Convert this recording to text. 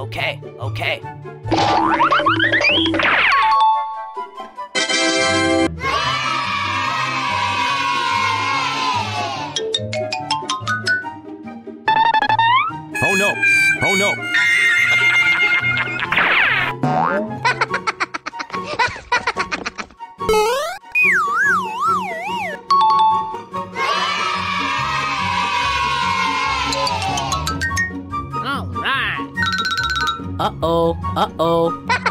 Okay, okay. Oh no! Oh no! Uh-oh, uh-oh.